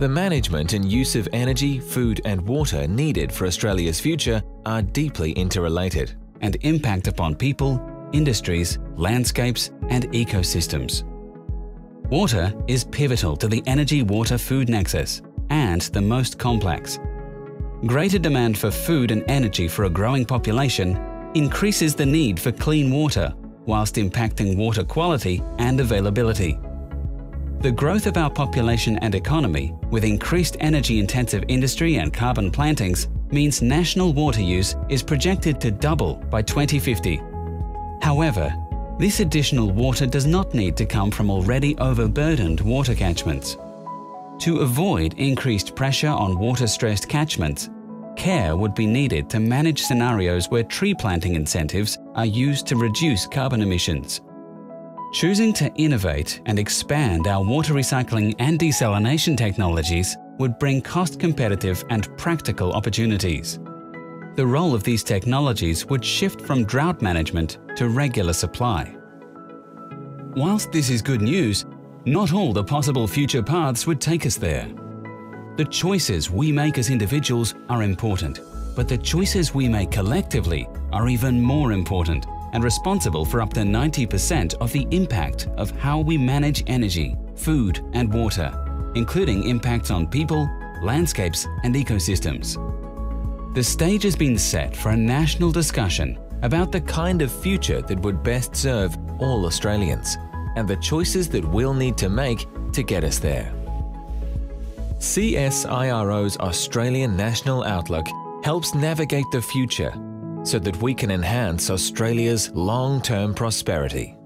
The management and use of energy, food and water needed for Australia's future are deeply interrelated and impact upon people, industries, landscapes and ecosystems. Water is pivotal to the energy-water-food nexus and the most complex. Greater demand for food and energy for a growing population increases the need for clean water whilst impacting water quality and availability. The growth of our population and economy, with increased energy-intensive industry and carbon plantings, means national water use is projected to double by 2050. However, this additional water does not need to come from already overburdened water catchments. To avoid increased pressure on water-stressed catchments, care would be needed to manage scenarios where tree planting incentives are used to reduce carbon emissions. Choosing to innovate and expand our water recycling and desalination technologies would bring cost-competitive and practical opportunities. The role of these technologies would shift from drought management to regular supply. Whilst this is good news, not all the possible future paths would take us there. The choices we make as individuals are important, but the choices we make collectively are even more important and responsible for up to 90% of the impact of how we manage energy, food and water, including impacts on people, landscapes and ecosystems. The stage has been set for a national discussion about the kind of future that would best serve all Australians and the choices that we'll need to make to get us there. CSIRO's Australian National Outlook helps navigate the future so that we can enhance Australia's long-term prosperity.